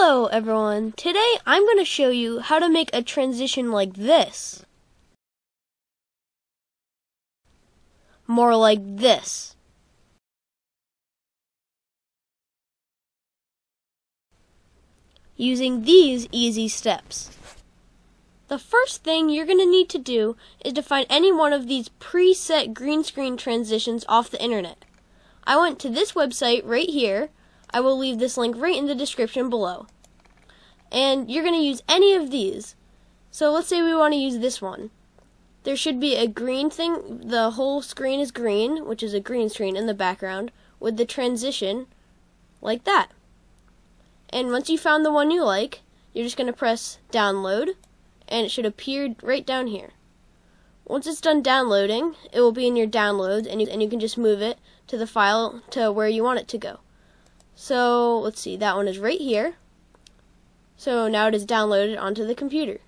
Hello everyone! Today I'm going to show you how to make a transition like this. More like this. Using these easy steps. The first thing you're going to need to do is to find any one of these preset green screen transitions off the internet. I went to this website right here I will leave this link right in the description below. And you're going to use any of these. So let's say we want to use this one. There should be a green thing, the whole screen is green, which is a green screen in the background, with the transition like that. And once you found the one you like, you're just going to press download, and it should appear right down here. Once it's done downloading, it will be in your downloads, and you, and you can just move it to the file to where you want it to go. So let's see, that one is right here. So now it is downloaded onto the computer.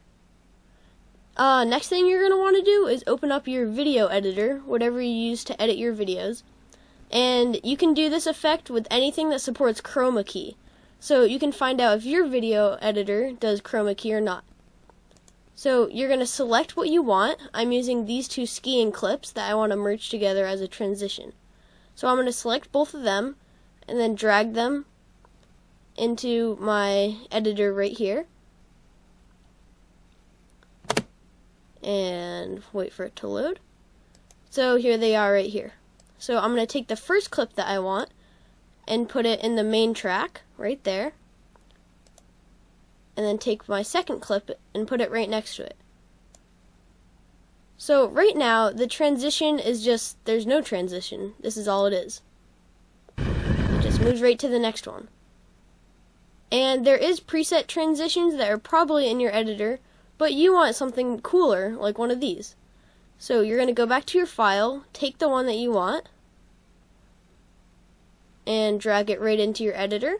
Uh, next thing you're going to want to do is open up your video editor, whatever you use to edit your videos. And you can do this effect with anything that supports chroma key. So you can find out if your video editor does chroma key or not. So you're going to select what you want. I'm using these two skiing clips that I want to merge together as a transition. So I'm going to select both of them and then drag them into my editor right here. And wait for it to load. So here they are right here. So I'm going to take the first clip that I want and put it in the main track right there. And then take my second clip and put it right next to it. So right now the transition is just, there's no transition. This is all it is moves right to the next one. And there is preset transitions that are probably in your editor, but you want something cooler, like one of these. So you're going to go back to your file, take the one that you want, and drag it right into your editor.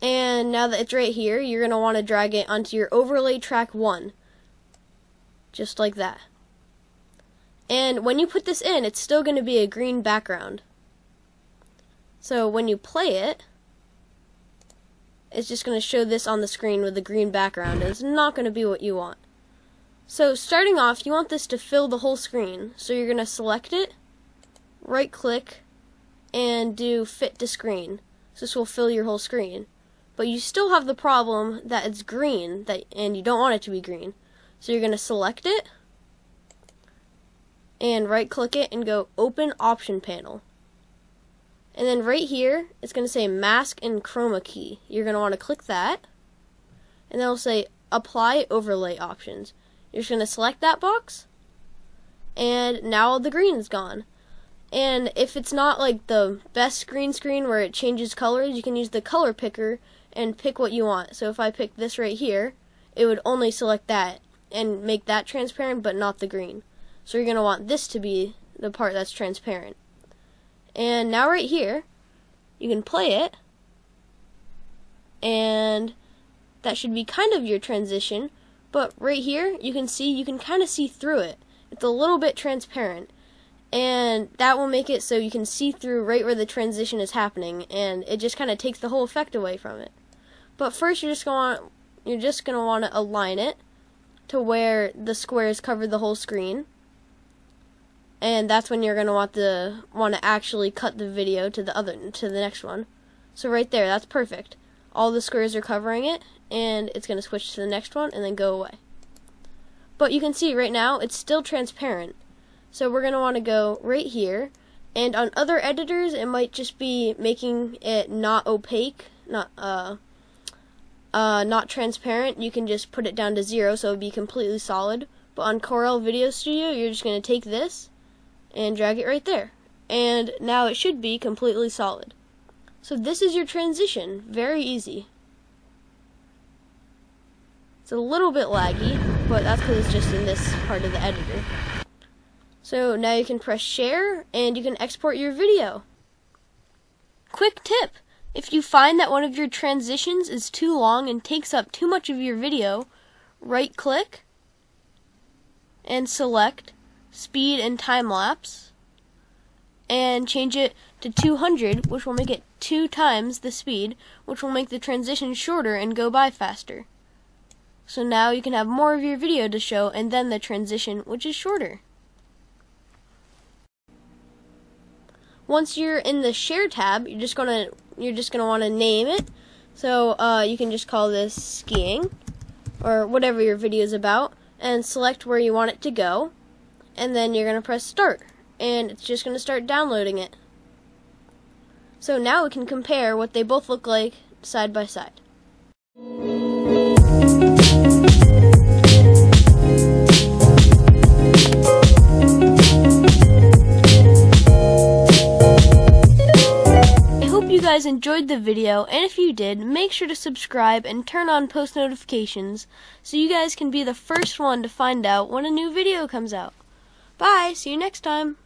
And now that it's right here, you're going to want to drag it onto your overlay track 1. Just like that. And when you put this in, it's still going to be a green background. So when you play it, it's just going to show this on the screen with a green background. It's not going to be what you want. So starting off, you want this to fill the whole screen. So you're going to select it, right click, and do fit to screen. So this will fill your whole screen. But you still have the problem that it's green, that and you don't want it to be green. So you're going to select it, and right click it and go open option panel. And then right here, it's going to say mask and chroma key. You're going to want to click that. And then it'll say apply overlay options. You're just going to select that box. And now the green is gone. And if it's not like the best green screen where it changes colors, you can use the color picker and pick what you want. So if I pick this right here, it would only select that and make that transparent but not the green. So you're going to want this to be the part that's transparent. And now right here, you can play it. And that should be kind of your transition. But right here, you can see, you can kind of see through it. It's a little bit transparent. And that will make it so you can see through right where the transition is happening. And it just kind of takes the whole effect away from it. But first, you're just going to you're just going to want to align it to where the squares cover the whole screen and that's when you're going to want the want to actually cut the video to the other to the next one. So right there, that's perfect. All the squares are covering it, and it's going to switch to the next one and then go away. But you can see right now it's still transparent. So we're going to want to go right here, and on other editors it might just be making it not opaque, not uh uh not transparent. You can just put it down to 0 so it would be completely solid. But on Corel Video Studio, you're just going to take this and drag it right there. And now it should be completely solid. So this is your transition. Very easy. It's a little bit laggy, but that's because it's just in this part of the editor. So now you can press share and you can export your video. Quick tip! If you find that one of your transitions is too long and takes up too much of your video, right click and select speed and time lapse and change it to 200, which will make it two times the speed, which will make the transition shorter and go by faster. So now you can have more of your video to show and then the transition, which is shorter. Once you're in the share tab, you're just gonna you're just gonna want to name it. So uh, you can just call this skiing or whatever your video is about and select where you want it to go and then you're going to press start and it's just going to start downloading it. So now we can compare what they both look like side by side. I hope you guys enjoyed the video and if you did, make sure to subscribe and turn on post notifications so you guys can be the first one to find out when a new video comes out. Bye. See you next time.